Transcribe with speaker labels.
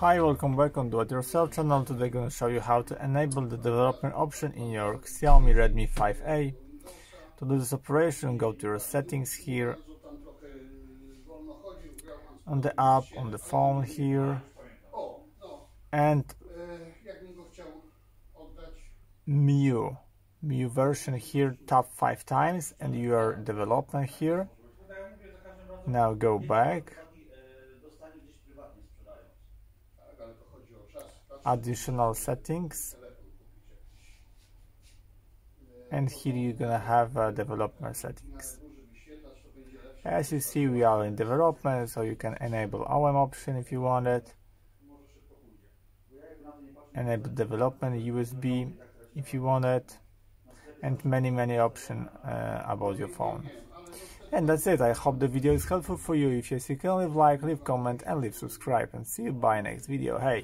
Speaker 1: Hi, welcome back on Do It Yourself channel. Today I'm going to show you how to enable the development option in your Xiaomi Redmi 5A. To do this operation, go to your settings here, on the app, on the phone here, and MIUI. MIUI version here, tap 5 times and your development here. Now go back additional settings. And here you're gonna have uh, developer settings. As you see we are in development so you can enable OEM option if you want it. Enable development USB if you want it. And many many options uh, about your phone. And that's it. I hope the video is helpful for you. If yes you can leave like leave comment and leave subscribe. And see you by next video. Hey